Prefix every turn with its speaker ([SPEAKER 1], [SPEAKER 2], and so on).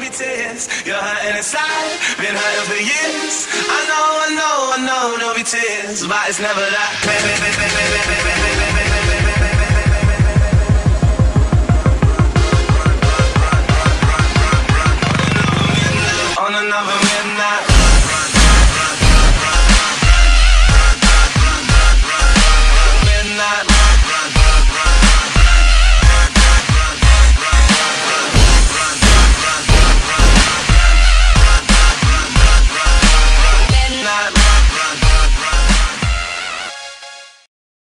[SPEAKER 1] there'll tears. You're hurting inside, been hurting for years. I know, I know, I know there'll be tears, but it's never that On another midnight